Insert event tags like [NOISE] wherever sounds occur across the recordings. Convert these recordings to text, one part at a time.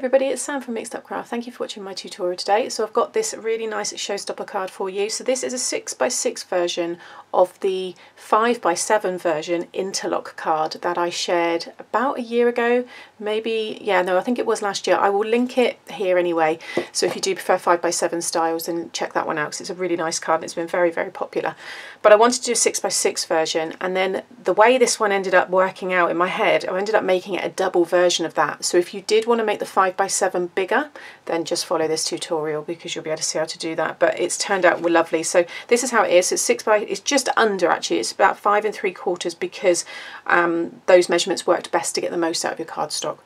everybody, it's Sam from Mixed Up Craft. Thank you for watching my tutorial today. So I've got this really nice showstopper card for you. So this is a 6x6 version of the 5x7 version interlock card that I shared about a year ago. Maybe, yeah, no, I think it was last year. I will link it here anyway. So if you do prefer 5x7 styles, then check that one out because it's a really nice card and it's been very, very popular. But I wanted to do a 6x6 version and then the way this one ended up working out in my head, I ended up making it a double version of that. So if you did want to make the 5x7 bigger, then just follow this tutorial because you'll be able to see how to do that. But it's turned out lovely. So this is how it is. It's 6 by, it's just under actually, it's about 5 and 3 quarters because um, those measurements worked best to get the most out of your cardstock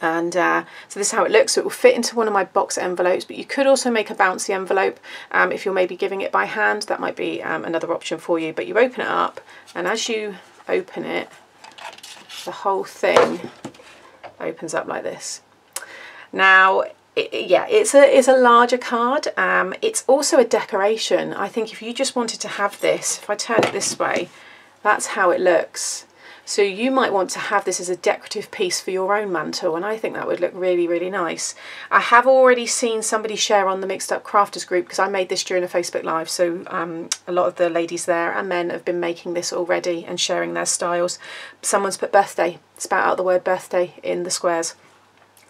and uh, so this is how it looks so it will fit into one of my box envelopes but you could also make a bouncy envelope um, if you're maybe giving it by hand that might be um, another option for you but you open it up and as you open it the whole thing opens up like this now it, yeah, it's a it's a larger card. Um, it's also a decoration. I think if you just wanted to have this, if I turn it this way, that's how it looks. So you might want to have this as a decorative piece for your own mantle and I think that would look really, really nice. I have already seen somebody share on the Mixed Up Crafters group because I made this during a Facebook Live so um, a lot of the ladies there and men have been making this already and sharing their styles. Someone's put birthday, spat out the word birthday in the squares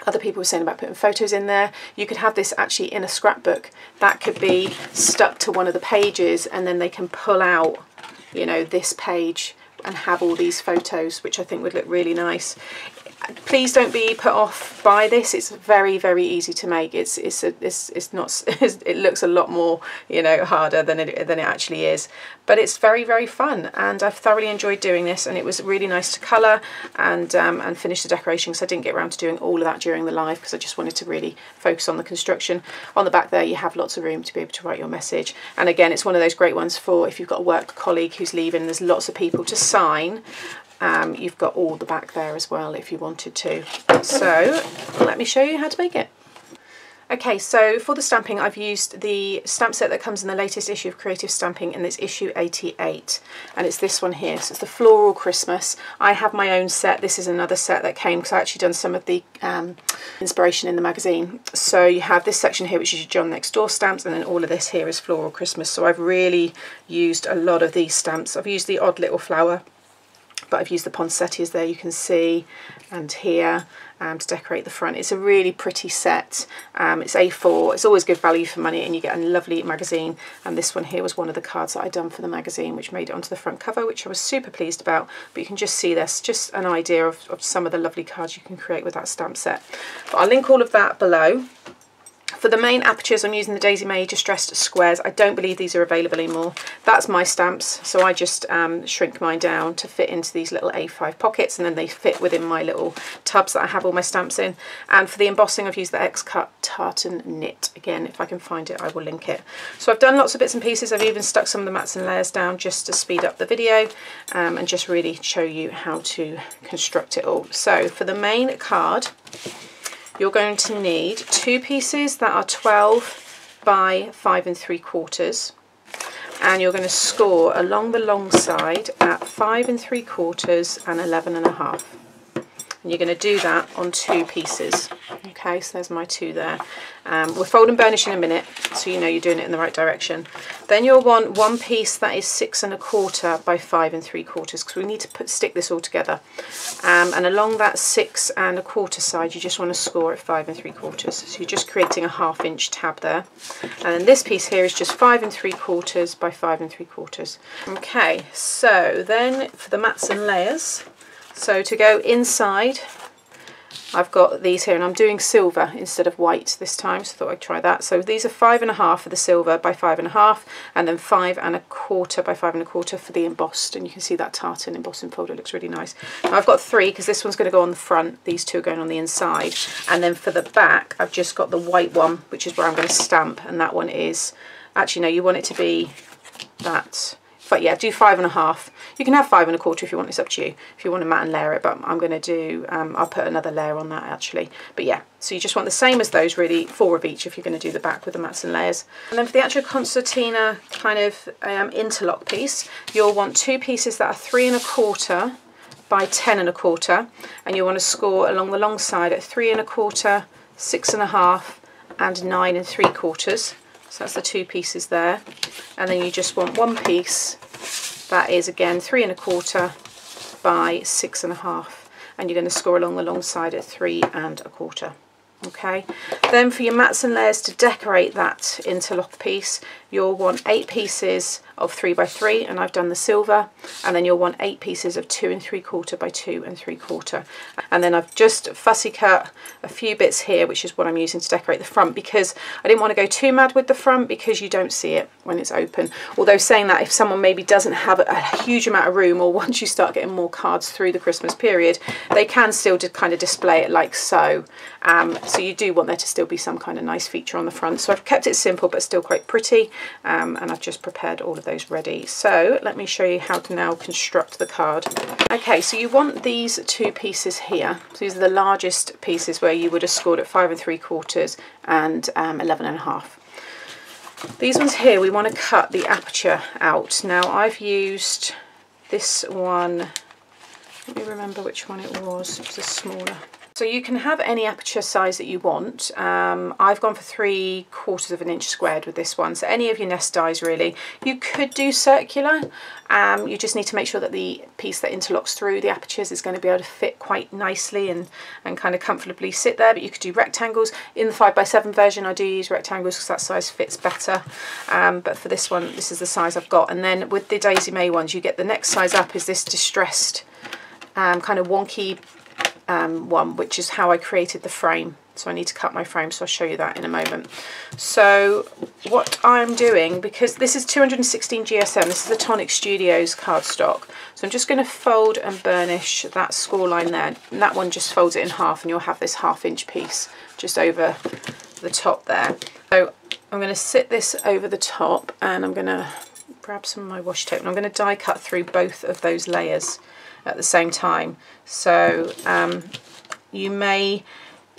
other people were saying about putting photos in there. You could have this actually in a scrapbook. That could be stuck to one of the pages and then they can pull out, you know, this page and have all these photos, which I think would look really nice please don't be put off by this. It's very very easy to make. It's it's a, it's, it's not [LAUGHS] it looks a lot more you know harder than it than it actually is. But it's very very fun and I've thoroughly enjoyed doing this and it was really nice to colour and um, and finish the decoration because I didn't get around to doing all of that during the live because I just wanted to really focus on the construction. On the back there you have lots of room to be able to write your message. And again it's one of those great ones for if you've got a work colleague who's leaving there's lots of people to sign um, you've got all the back there as well if you wanted to. So let me show you how to make it. Okay, so for the stamping, I've used the stamp set that comes in the latest issue of Creative Stamping, and it's issue 88, and it's this one here. So it's the Floral Christmas. I have my own set. This is another set that came because I actually done some of the um, inspiration in the magazine. So you have this section here, which is your John Next Door stamps, and then all of this here is Floral Christmas. So I've really used a lot of these stamps. I've used the odd little flower but I've used the poinsettias there you can see and here um, to decorate the front. It's a really pretty set. Um, it's A4. It's always good value for money and you get a lovely magazine. And this one here was one of the cards that I'd done for the magazine which made it onto the front cover which I was super pleased about. But you can just see this, just an idea of, of some of the lovely cards you can create with that stamp set. But I'll link all of that below. For the main apertures, I'm using the Daisy May Distressed Squares. I don't believe these are available anymore. That's my stamps, so I just um, shrink mine down to fit into these little A5 pockets, and then they fit within my little tubs that I have all my stamps in. And for the embossing, I've used the X-Cut Tartan Knit. Again, if I can find it, I will link it. So I've done lots of bits and pieces. I've even stuck some of the mats and layers down just to speed up the video um, and just really show you how to construct it all. So for the main card, you're going to need two pieces that are 12 by 5 and 3 quarters. And you're going to score along the long side at 5 and 3 quarters and 11 and a half and you're going to do that on two pieces. Okay so there's my two there. Um, we'll fold and burnish in a minute so you know you're doing it in the right direction. Then you'll want one piece that is six and a quarter by five and three quarters because we need to put stick this all together. Um, and along that six and a quarter side you just want to score at five and three quarters. So you're just creating a half inch tab there. And then this piece here is just five and three quarters by five and three quarters. Okay so then for the mats and layers so to go inside, I've got these here and I'm doing silver instead of white this time, so I thought I'd try that. So these are five and a half for the silver by five and a half, and then five and a quarter by five and a quarter for the embossed. And you can see that tartan embossing folder looks really nice. Now I've got three because this one's going to go on the front, these two are going on the inside. And then for the back, I've just got the white one, which is where I'm going to stamp, and that one is, actually no, you want it to be that but yeah, do five and a half. You can have five and a quarter if you want, it's up to you. If you want to mat and layer it, but I'm going to do, um, I'll put another layer on that actually. But yeah, so you just want the same as those really, four of each if you're going to do the back with the mats and layers. And then for the actual concertina kind of um, interlock piece, you'll want two pieces that are three and a quarter by 10 and a quarter and you want to score along the long side at three and a quarter six and a half and nine and three quarters. So that's the two pieces there. And then you just want one piece that is again three and a quarter by six and a half. And you're going to score along the long side at three and a quarter okay. Then for your mats and layers to decorate that interlock piece you'll want eight pieces of three by three and I've done the silver and then you'll want eight pieces of two and three quarter by two and three quarter. And then I've just fussy cut a few bits here which is what I'm using to decorate the front because I didn't want to go too mad with the front because you don't see it when it's open. Although saying that if someone maybe doesn't have a huge amount of room or [LAUGHS] once you start getting more cards through the Christmas period they can still just kind of display it like so. Um, so you do want there to still be some kind of nice feature on the front so I've kept it simple but still quite pretty um, and I've just prepared all of those ready. So let me show you how to now construct the card. Okay, so you want these two pieces here. So these are the largest pieces where you would have scored at five and three quarters and um, 11 and a half. These ones here, we want to cut the aperture out. Now I've used this one, let me remember which one it was, it was a smaller so you can have any aperture size that you want. Um, I've gone for three quarters of an inch squared with this one, so any of your nest dies really. You could do circular, um, you just need to make sure that the piece that interlocks through the apertures is going to be able to fit quite nicely and, and kind of comfortably sit there, but you could do rectangles. In the 5x7 version I do use rectangles because that size fits better, um, but for this one this is the size I've got. And then with the Daisy May ones you get the next size up is this distressed um, kind of wonky um, one, which is how I created the frame. So I need to cut my frame, so I'll show you that in a moment. So what I'm doing, because this is 216 GSM, this is the Tonic Studios cardstock, so I'm just going to fold and burnish that score line there. And that one just folds it in half and you'll have this half inch piece just over the top there. So I'm going to sit this over the top and I'm going to grab some of my washi tape and I'm going to die cut through both of those layers at the same time. So um, you may,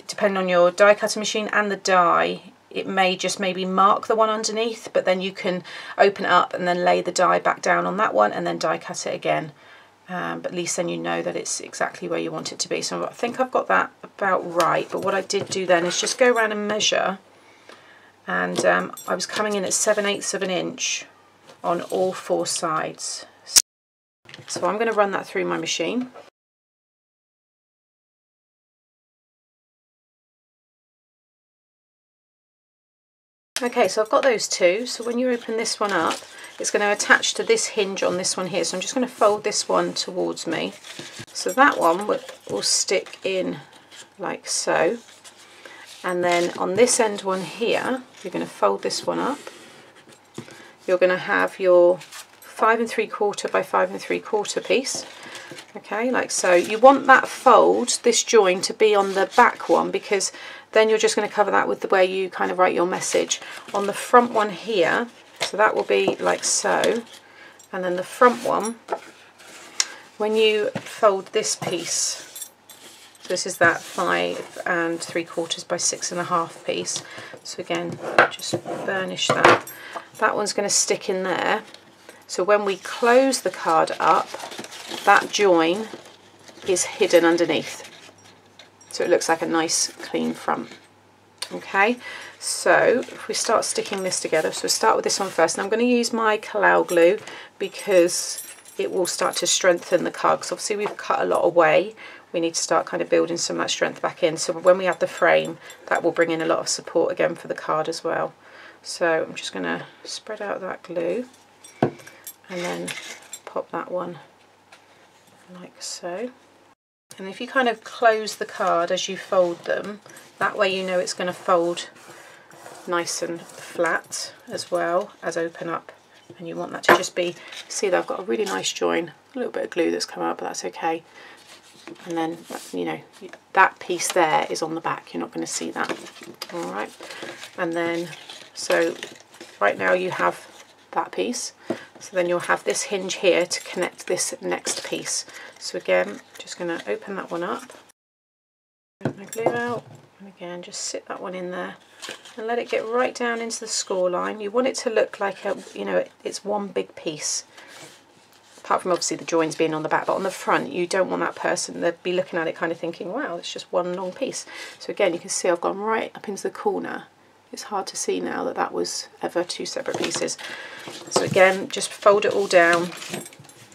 depending on your die cutting machine and the die, it may just maybe mark the one underneath, but then you can open up and then lay the die back down on that one and then die cut it again. Um, but at least then you know that it's exactly where you want it to be. So I think I've got that about right, but what I did do then is just go around and measure and um, I was coming in at 7 eighths of an inch on all four sides. So I'm going to run that through my machine. Okay, so I've got those two. So when you open this one up, it's going to attach to this hinge on this one here. So I'm just going to fold this one towards me. So that one will, will stick in like so. And then on this end one here, you're going to fold this one up. You're going to have your five and three quarter by five and three quarter piece. Okay like so. You want that fold this join to be on the back one because then you're just going to cover that with the way you kind of write your message. On the front one here so that will be like so. And then the front one when you fold this piece so this is that five and three quarters by six and a half piece. So again just burnish that. That one's going to stick in there so when we close the card up, that join is hidden underneath. So it looks like a nice clean front. Okay, so if we start sticking this together, so we'll start with this one first. And I'm going to use my Collall glue because it will start to strengthen the card. Because obviously we've cut a lot away. We need to start kind of building some of that strength back in. So when we add the frame, that will bring in a lot of support again for the card as well. So I'm just going to spread out that glue and then pop that one like so. And if you kind of close the card as you fold them, that way you know it's going to fold nice and flat as well as open up. And you want that to just be, see that I've got a really nice join, a little bit of glue that's come out, but that's okay. And then, you know, that piece there is on the back, you're not going to see that. All right. And then, so right now you have that piece. So then you'll have this hinge here to connect this next piece. So again, just going to open that one up, my glue out, and again just sit that one in there and let it get right down into the score line. You want it to look like a, you know, it's one big piece. apart from obviously the joins being on the back, but on the front, you don't want that person to be looking at it kind of thinking, wow, it's just one long piece. So again, you can see I've gone right up into the corner. It's hard to see now that that was ever two separate pieces. So again, just fold it all down.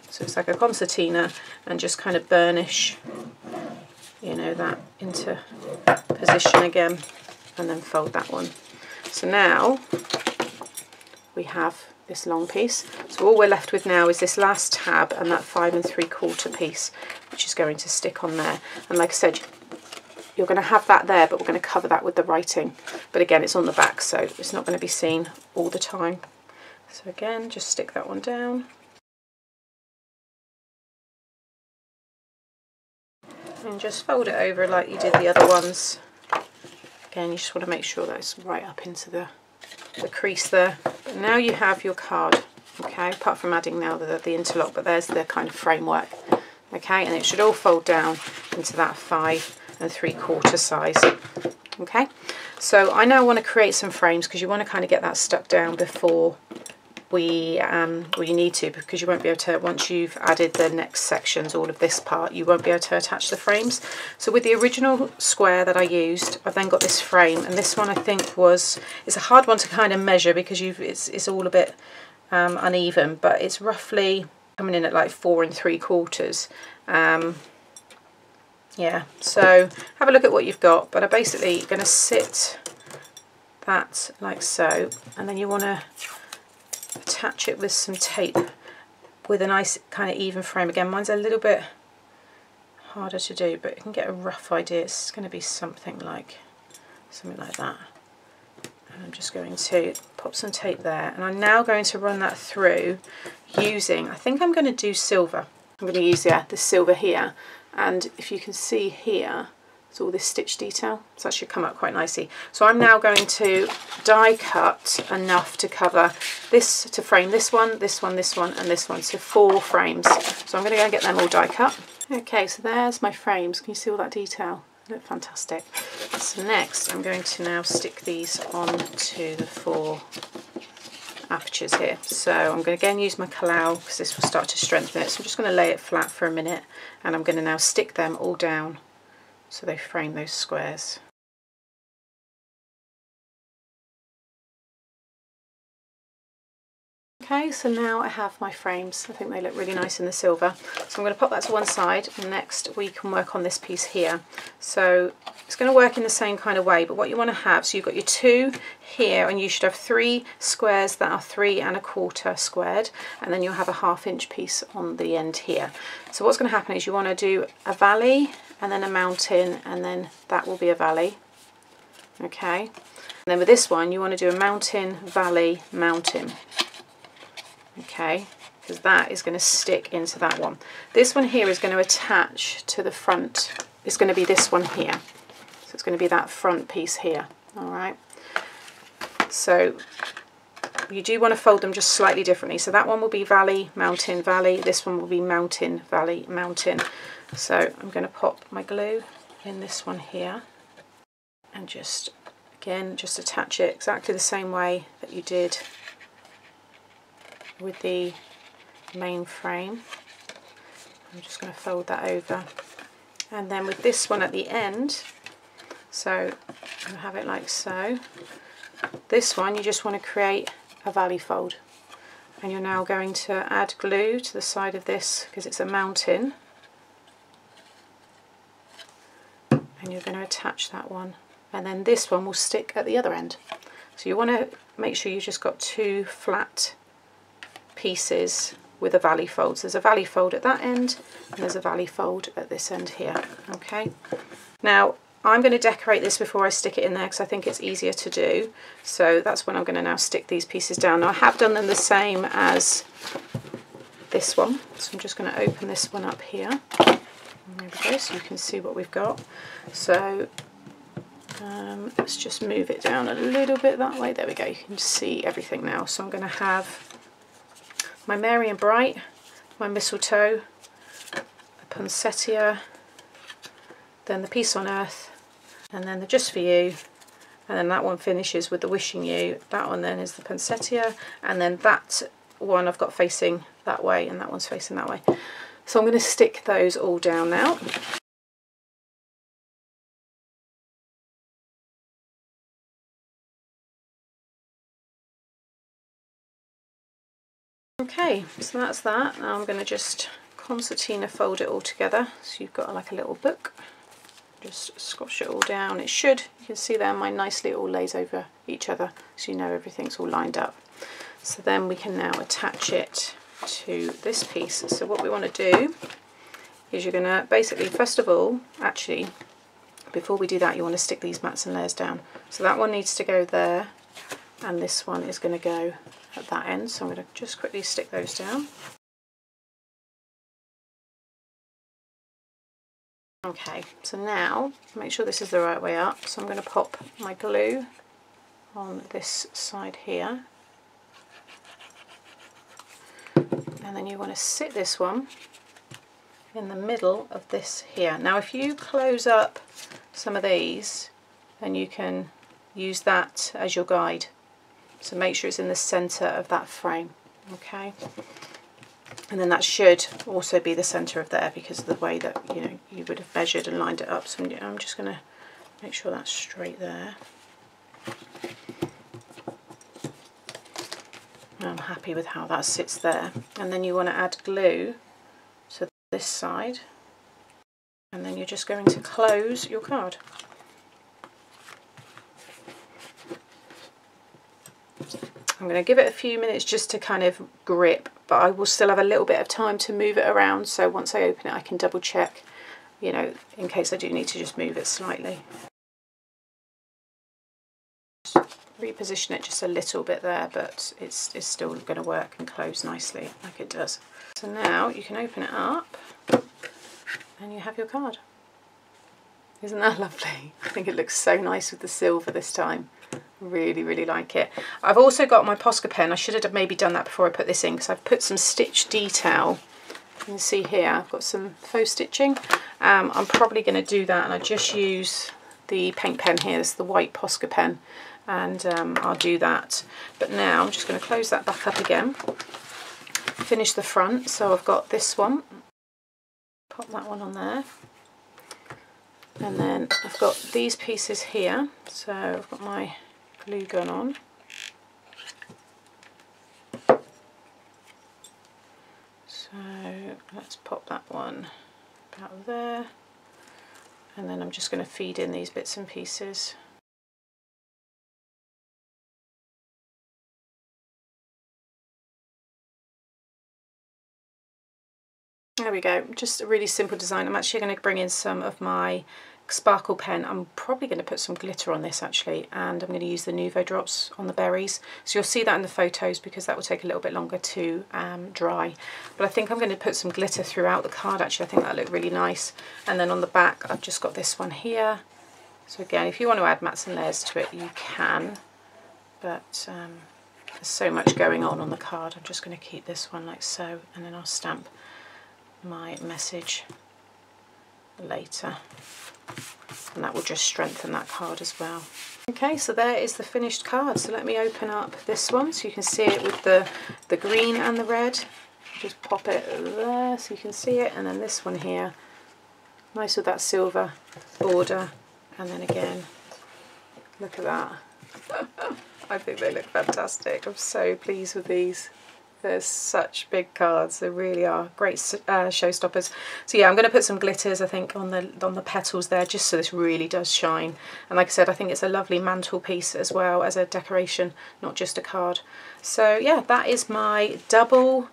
So it's like a concertina and just kind of burnish, you know, that into position again and then fold that one. So now we have this long piece. So all we're left with now is this last tab and that five and three quarter piece, which is going to stick on there. And like I said, you're going to have that there, but we're going to cover that with the writing. But again, it's on the back, so it's not going to be seen all the time. So again, just stick that one down. And just fold it over like you did the other ones. Again, you just want to make sure that it's right up into the the crease there. But now you have your card, okay, apart from adding now the, the interlock, but there's the kind of framework, okay, and it should all fold down into that five and three quarter size, okay. So I now want to create some frames because you want to kind of get that stuck down before we um, well you need to because you won't be able to once you've added the next sections all of this part you won't be able to attach the frames. So with the original square that I used I've then got this frame and this one I think was it's a hard one to kind of measure because you've it's, it's all a bit um, uneven but it's roughly coming in at like four and three quarters. Um, yeah so have a look at what you've got but I'm basically going to sit that like so and then you want to attach it with some tape with a nice kind of even frame. Again, mine's a little bit harder to do, but you can get a rough idea. It's going to be something like something like that. And I'm just going to pop some tape there. And I'm now going to run that through using, I think I'm going to do silver. I'm going to use, yeah, the silver here. And if you can see here, it's all this stitch detail. So that should come up quite nicely. So I'm now going to die cut enough to cover this, to frame this one, this one, this one, and this one. So four frames. So I'm going to go and get them all die cut. Okay, so there's my frames. Can you see all that detail? Look fantastic. So next I'm going to now stick these on to the four apertures here. So I'm going to again use my Collall because this will start to strengthen it. So I'm just going to lay it flat for a minute and I'm going to now stick them all down so they frame those squares. So now I have my frames. I think they look really nice in the silver. So I'm going to pop that to one side and next we can work on this piece here. So it's going to work in the same kind of way, but what you want to have, so you've got your two here and you should have three squares that are three and a quarter squared and then you'll have a half inch piece on the end here. So what's going to happen is you want to do a valley and then a mountain and then that will be a valley. Okay, and then with this one you want to do a mountain, valley, mountain okay because that is going to stick into that one. This one here is going to attach to the front. It's going to be this one here. So it's going to be that front piece here. All right. So you do want to fold them just slightly differently. So that one will be valley, mountain, valley. This one will be mountain, valley, mountain. So I'm going to pop my glue in this one here and just, again, just attach it exactly the same way that you did with the main frame. I'm just going to fold that over. And then with this one at the end, so I have it like so. This one you just want to create a valley fold. And you're now going to add glue to the side of this because it's a mountain. And you're going to attach that one. And then this one will stick at the other end. So you want to make sure you've just got two flat pieces with a valley fold. So there's a valley fold at that end and there's a valley fold at this end here. Okay. Now I'm going to decorate this before I stick it in there because I think it's easier to do. So that's when I'm going to now stick these pieces down. Now I have done them the same as this one. So I'm just going to open this one up here. There we go, so you can see what we've got. So um, let's just move it down a little bit that way. There we go, you can see everything now. So I'm going to have my Merry and Bright, my mistletoe, the poinsettia, then the Peace on Earth, and then the Just For You, and then that one finishes with the Wishing You. That one then is the poinsettia, and then that one I've got facing that way and that one's facing that way. So I'm going to stick those all down now. Okay, so that's that. Now I'm going to just concertina fold it all together so you've got like a little book. Just squash it all down. It should, you can see there, mine nicely all lays over each other so you know everything's all lined up. So then we can now attach it to this piece. So what we want to do is you're going to basically, first of all, actually, before we do that, you want to stick these mats and layers down. So that one needs to go there and this one is going to go at that end so I'm going to just quickly stick those down. Okay, so now make sure this is the right way up. So I'm going to pop my glue on this side here. And then you want to sit this one in the middle of this here. Now if you close up some of these, then you can use that as your guide so make sure it's in the centre of that frame, okay? And then that should also be the centre of there because of the way that you know you would have measured and lined it up. So I'm just going to make sure that's straight there. I'm happy with how that sits there. And then you want to add glue to this side. And then you're just going to close your card. I'm going to give it a few minutes just to kind of grip, but I will still have a little bit of time to move it around. So once I open it, I can double check, you know, in case I do need to just move it slightly. reposition it just a little bit there, but it's, it's still going to work and close nicely like it does. So now you can open it up and you have your card. Isn't that [LAUGHS] lovely? I think it looks so nice with the silver this time. Really, really like it. I've also got my Posca pen. I should have maybe done that before I put this in because I've put some stitch detail. You can see here I've got some faux stitching. Um, I'm probably going to do that and I just use the paint pen here. This is the white Posca pen and um, I'll do that. But now I'm just going to close that back up again. Finish the front. So I've got this one. Pop that one on there and then I've got these pieces here so I've got my glue gun on. So let's pop that one about there. And then I'm just going to feed in these bits and pieces. There we go, just a really simple design. I'm actually going to bring in some of my sparkle pen. I'm probably going to put some glitter on this actually and I'm going to use the Nuvo drops on the berries. So you'll see that in the photos because that will take a little bit longer to um, dry. But I think I'm going to put some glitter throughout the card actually. I think that'll look really nice. And then on the back I've just got this one here. So again, if you want to add mats and layers to it, you can. But um, there's so much going on on the card. I'm just going to keep this one like so and then I'll stamp my message later and that will just strengthen that card as well. Okay, so there is the finished card. So let me open up this one so you can see it with the, the green and the red. Just pop it there so you can see it. And then this one here, nice with that silver border. And then again, look at that. [LAUGHS] I think they look fantastic. I'm so pleased with these. They're such big cards. They really are great uh, showstoppers. So yeah, I'm going to put some glitters, I think, on the on the petals there, just so this really does shine. And like I said, I think it's a lovely mantle piece as well as a decoration, not just a card. So yeah, that is my double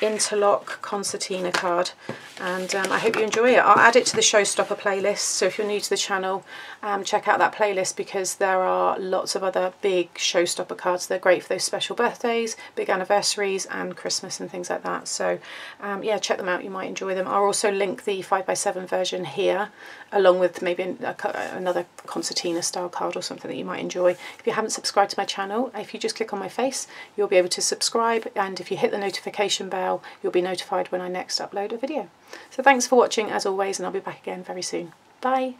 interlock concertina card and um, I hope you enjoy it. I'll add it to the Showstopper playlist so if you're new to the channel um, check out that playlist because there are lots of other big Showstopper cards. They're great for those special birthdays, big anniversaries and Christmas and things like that so um, yeah check them out you might enjoy them. I'll also link the 5x7 version here along with maybe a, another concertina style card or something that you might enjoy. If you haven't subscribed to my channel if you just click on my face you'll be able to subscribe and if you hit the notification bell bell, you'll be notified when I next upload a video. So thanks for watching as always and I'll be back again very soon. Bye!